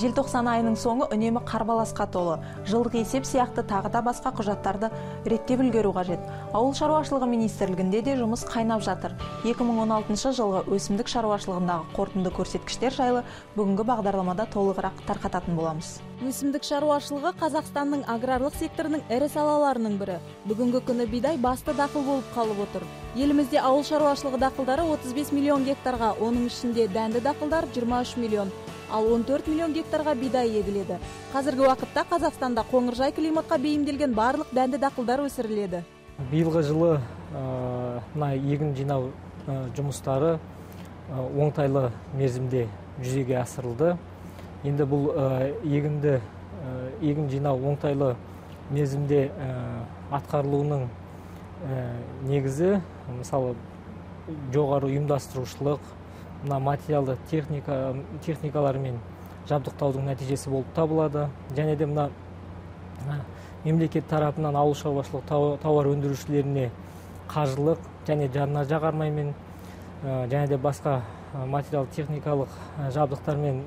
желтоқсан айының соңы үнемі қарбаласқа толы. Жылдық есеп сияқты тағы да басқа құжаттарды реттеп үлгеру қажет. Ауыл шаруашылығы министрлігінде де жұмыс қайнап жатыр. 2016 жылғы өсімдік шаруашылығындағы қорытынды көрсеткіштер жайлы бүгінгі бағдарламада толығырақ тарқататын боламыз. Өсімдік шаруашылығы қазақстанның аграрлық секторының ірі салаларының бірі. Бүгінгі күні бидай басты дақыл болып қалып отыр. Елімізде ауыл шаруашылығы дақылдары 35 миллион гектарға оның ішінде дәнді дақылдар 23 миллион. Ал 14 миллион гектарға бидай егіледі. Қазіргі уақытта қазақстанда қоңыржай климатқа бейімделген барлық дәнді дақылдар өсіріледі. Биылғы жылы мына егін жинау жұмыстары оңтайлы мерзімде жүзеге асырылды. Енді бұл егінді егін жинау оңтайлы мерзімде атқарылуының негізі мысалы жоғары ұйымдастырушылық мына материалды техника техникалармен жабдықтаудың нәтижесі болып табылады. Және де мына мемлекет тарапынан ауыл шаруашылық тауар өндірушілеріне қаржылық және жанар жағармаймен және де басқа материал техникалық жабдықтармен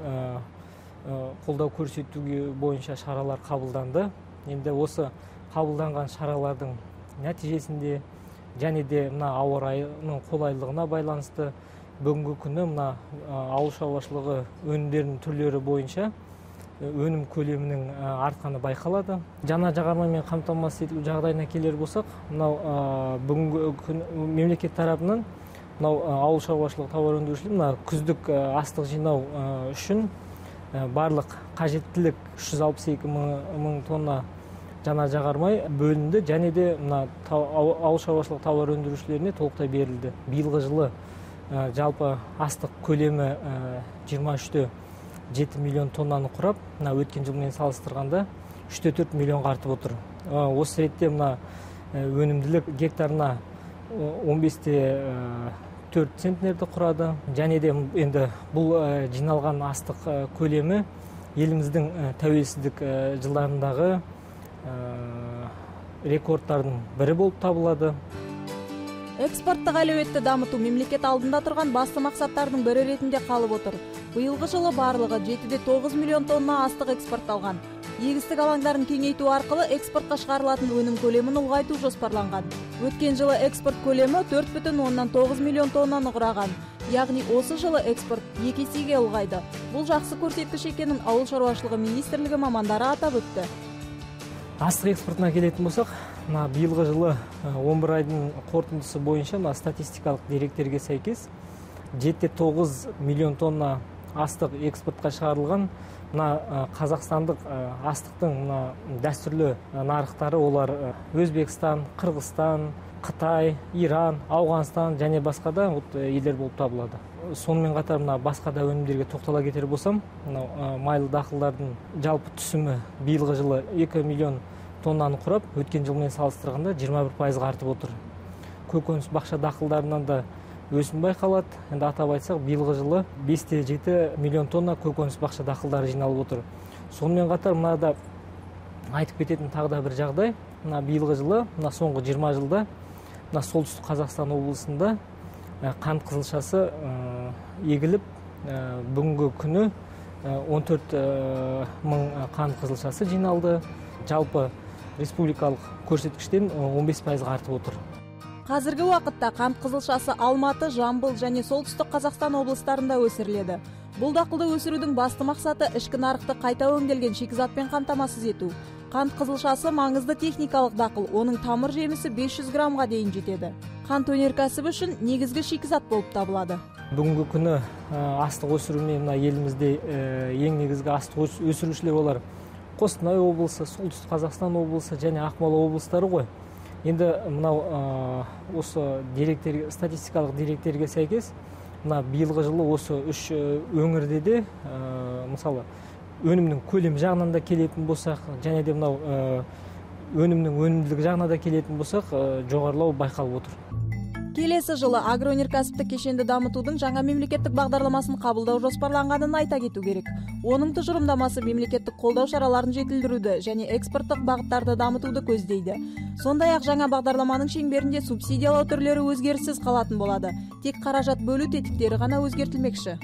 қолдау көрсетуге бойынша шаралар қабылданды. Енді осы қабылданған шаралардың нәтижесінде және де мына ауа райының қолайлылығына байланысты бүгінгі күні мына ауыл шаруашылығы өнімдерінің түрлері бойынша өнім көлемінің артқаны байқалады. Жаңа жағармаймен қамтамасыз ету жағдайына келер болсақ мынау бүгінгі күн мемлекет тарапынан мынау ауыл шаруашылығы тауар өндірушілер мына күздік астық жинау үшін Э, барлық қажеттілік 362 мың тонна жаңа жағармай бөлінді және де мына ауыл шаруашылық тауар өндірушілеріне толықтай берілді. Биылғы жылы э, жалпы астық көлемі 23 э, жеті миллион тоннаны құрап мына өткен жылмен салыстырғанда үште төрт миллионға артып отыр. Осы ретте мына өнімділік гектарына он бесте төрт центнерді құрады. Және де енді бұл жиналған астық көлемі еліміздің тәуелсіздік жылдарындағы рекордтардың бірі болып табылады. Экспорттық әлеуетті дамыту мемлекет алдында тұрған басты мақсаттардың бірі ретінде қалып отыр. Биылғы жылы барлығы жетіде тоғыз миллион тонна астық экспортталған. Егістік алаңдарын кеңейту арқылы экспортқа шығарылатын өнім көлемін ұлғайту жоспарланған. Өткен жылы экспорт көлемі төрт бүтін оннан тоғыз миллион тоннаны құраған. Яғни осы жылы экспорт екі есеге ұлғайды. Бұл жақсы көрсеткіш екенін ауыл шаруашылығы министрлігі мамандары атап өтті. Астық экспортына келетін болсақ мына биылғы жылы он бір айдың қорытындысы бойынша мына статистикалық деректерге сәйкес жеті тоғыз миллион тонна астық экспортқа шығарылған. Мына қазақстандық астықтың мына дәстүрлі нарықтары олар өзбекстан қырғызстан қытай иран ауғанстан және басқа да елдер болып табылады. Сонымен қатар мына басқа да өнімдерге тоқтала кетер болсам мынау майлы дақылдардың жалпы түсімі биылғы жылы 2 миллион тоннаны құрап өткен жылмен салыстырғанда 21 пайызға артып отыр. Көкөніс бақша дақылдарынан да өсім байқалады. Енді атап айтсақ биылғы жылы бес те жеті миллион тонна көкөніс бақша дақылдары жиналып отыр. Сонымен қатар мынада айтып кететін тағы да бір жағдай. Мына биылғы жылы мына соңғы жиырма жылда мына солтүстік қазақстан облысында қант қызылшасы егіліп бүгінгі күні 14 мың қант қызылшасы жиналды. Жалпы республикалық көрсеткіштен 15 пайызға артып отыр. Қазіргі уақытта қант қызылшасы алматы жамбыл және солтүстік қазақстан облыстарында өсіріледі. Бұл дақылды өсірудің басты мақсаты ішкі нарықты қайта өңделген шикізатпен қамтамасыз ету. Қант қызылшасы маңызды техникалық дақыл оның тамыр жемісі 500 граммға дейін жетеді. Қант өнеркәсібі үшін негізгі шикізат болып табылады. Бүгінгі күні астық өсірумен мына елімізде ең негізгі астық өсірушілер олар қостанай облысы солтүстік қазақстан облысы және ақмола облыстары ғой. Енді мынау осы деректер статистикалық деректерге сәйкес мына биылғы жылы осы үш өңірде де мысалы өнімнің көлемі жағынан да келетін болсақ және де мынау өнімнің өнімділігі жағынан да келетін болсақ жоғарылау байқалып отыр. Келесі жылы агроөнеркәсіптік кешенді дамытудың жаңа мемлекеттік бағдарламасын қабылдау жоспарланғанын айта кету керек. Оның тұжырымдамасы мемлекеттік қолдау шараларын жетілдіруді және экспорттық бағыттарды дамытуды көздейді. Сондай ақ жаңа бағдарламаның шеңберінде субсидиялау түрлері өзгеріссіз қалатын болады. Тек қаражат бөлу тетіктері ғана өзгертілмекші.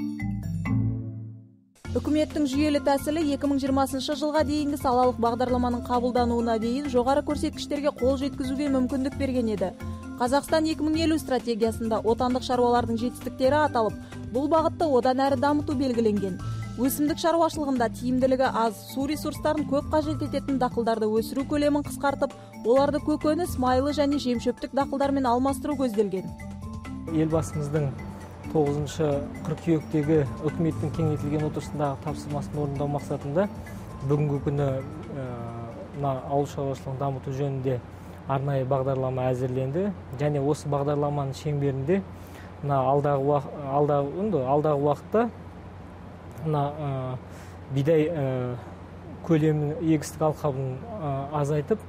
Үкіметтің жүйелі тәсілі 2020 жылға дейінгі салалық бағдарламаның қабылдануына дейін жоғары көрсеткіштерге қол жеткізуге мүмкіндік берген еді. Қазақстан 2050 стратегиясында отандық шаруалардың жетістіктері аталып бұл бағытты одан әрі дамыту белгіленген. Өсімдік шаруашылығында тиімділігі аз су ресурстарын көп қажет ететін дақылдарды өсіру көлемін қысқартып оларды көкөніс майлы және жемшөптік дақылдармен алмастыру көзделген. Елбасымыздың тоғызыншы қыркүйектегі үкіметтің кеңейтілген отырысындағы тапсырмасын орындау мақсатында бүгінгі күні мына ауыл шаруашылығын дамыту жөнінде арнайы бағдарлама әзірленді. Және осы бағдарламаның шеңберінде мына алдағы алдағы алдағы уақытта мына бидай көлемін егістік алқабын азайтып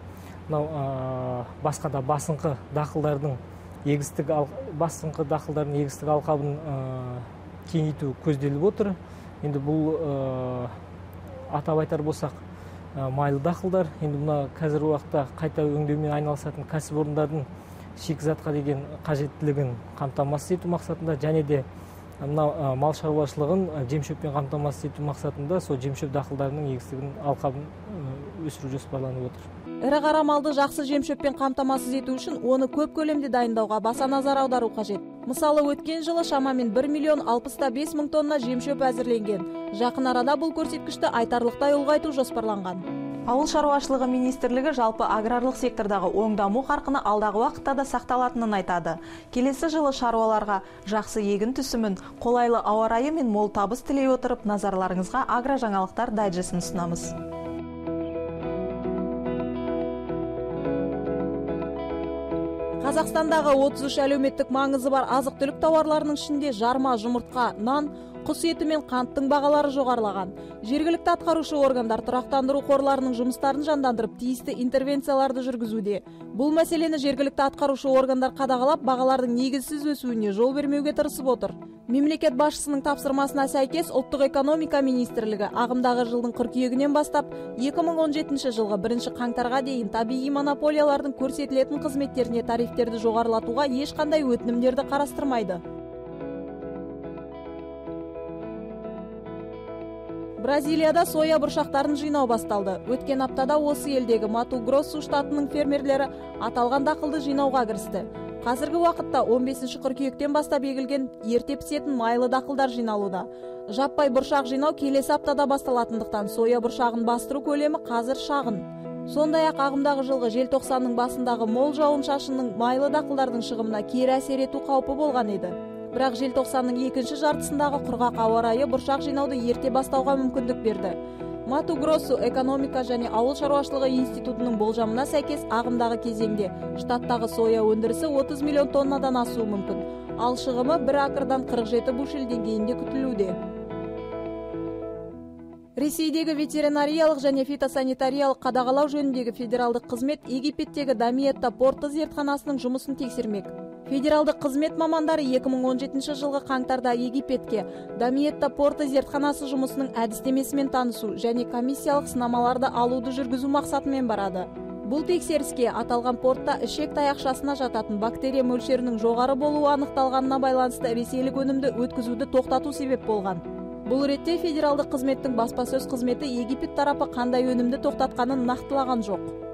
мынау басқа да басыңқы дақылдардың егістік басыңқы дақылдардың егістік алқабын кеңейту көзделіп отыр. Енді бұл атап айтар болсақ майлы дақылдар. Енді мына қазіргі уақытта қайта өңдеумен айналысатын кәсіпорындардың шикізатқа деген қажеттілігін қамтамасыз ету мақсатында және де мына мал шаруашылығын жем шөппен қамтамасыз ету мақсатында сол жем шөп дақылдарының егістігін алқабын өсіру жоспарланып отыр. Ірі қара малды жақсы жем шөппен қамтамасыз ету үшін оны көп көлемде дайындауға баса назар аудару қажет. Мысалы өткен жылы шамамен бір миллион алпыста бес мың тонна жем шөп әзірленген. Жақын арада бұл көрсеткішті айтарлықтай ұлғайту жоспарланған. Ауыл шаруашылығы министрлігі жалпы аграрлық сектордағы оң даму қарқыны алдағы уақытта да сақталатынын айтады. Келесі жылы шаруаларға жақсы егін түсімін қолайлы ауа райы мен мол табыс тілей отырып назарларыңызға агрожаңалықтар дайджесін ұсынамыз. Қазақстандағы 33 әлеуметтік маңызы бар азық түлік тауарларының ішінде жарма жұмыртқа нан құс еті мен қанттың бағалары жоғарылаған. Жергілікті атқарушы органдар тұрақтандыру қорларының жұмыстарын жандандырып тиісті интервенцияларды жүргізуде. Бұл мәселені жергілікті атқарушы органдар қадағалап бағалардың негізсіз өсуіне жол бермеуге тырысып отыр. Мемлекет басшысының тапсырмасына сәйкес ұлттық экономика министрлігі ағымдағы жылдың қыркүйегінен бастап 2017 жылғы бірінші қаңтарға дейін табиғи монополиялардың көрсетілетін қызметтеріне тарифтерді жоғарылатуға ешқандай өтінімдерді қарастырмайды. Бразилияда соя бұршақтарын жинау басталды. Өткен аптада осы елдегі мату гроссу штатының фермерлері аталған дақылды жинауға кірісті. Қазіргі уақытта 15 қыркүйектен бастап егілген ерте пісетін майлы дақылдар жиналуда. Жаппай бұршақ жинау келесі аптада басталатындықтан соя бұршағын бастыру көлемі қазір шағын. Сондай ақ ағымдағы жылғы желтоқсанның басындағы мол жауын шашынның майлы дақылдардың шығымына кері әсер ету қаупі болған еді. Бірақ желтоқсанның екінші жартысындағы құрғақ ауа райы бұршақ жинауды ерте бастауға мүмкіндік берді. Мату гроссу экономика және ауыл шаруашылығы институтының болжамына сәйкес ағымдағы кезеңде штаттағы соя өндірісі 30 миллион тоннадан асуы мүмкін. Ал шығымы бір акрдан 47 бушель деңгейінде күтілуде. Ресейдегі ветеринариялық және фитосанитариялық қадағалау жөніндегі федералдық қызмет египеттегі дамиетта порты зертханасының жұмысын тексермек. Федералдық қызмет мамандары 2017 жылғы қаңтарда египетке дамиетта порты зертханасы жұмысының әдістемесімен танысу және комиссиялық сынамаларды алуды жүргізу мақсатымен барады. Бұл тексеріске аталған портта ішек таяқшасына жататын бактерия мөлшерінің жоғары болуы анықталғанына байланысты ресейлік өнімді өткізуді тоқтату себеп болған. Бұл ретте федералдық қызметтің баспасөз қызметі египет тарапы қандай өнімді тоқтатқанын нақтылаған жоқ.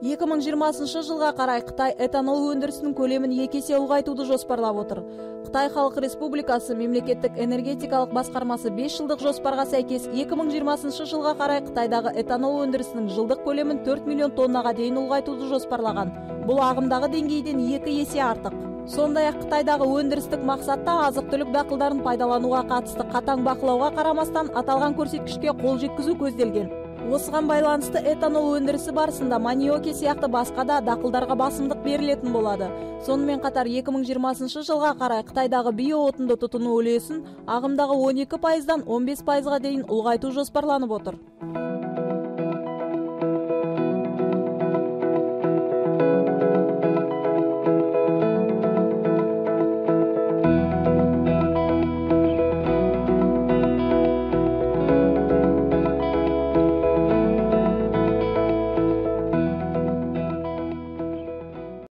2020 жылға қарай қытай этанол өндірісінің көлемін екі есе ұлғайтуды жоспарлап отыр. Қытай халық республикасы мемлекеттік энергетикалық басқармасы 5 жылдық жоспарға сәйкес 2020 жылға қарай қытайдағы этанол өндірісінің жылдық көлемін 4 миллион тоннаға дейін ұлғайтуды жоспарлаған. Бұл ағымдағы деңгейден екі есе артық. Сондай ақ қытайдағы өндірістік мақсатта азық түлік дақылдарын пайдалануға қатысты қатаң бақылауға қарамастан аталған көрсеткішке қол жеткізу көзделген. Осыған байланысты этанол өндірісі барысында маниоки сияқты басқа да дақылдарға басымдық берілетін болады. Сонымен қатар 2020 жылға қарай қытайдағы биоотынды тұтыну үлесін ағымдағы 12 пайыздан 15 пайызға дейін ұлғайту жоспарланып отыр.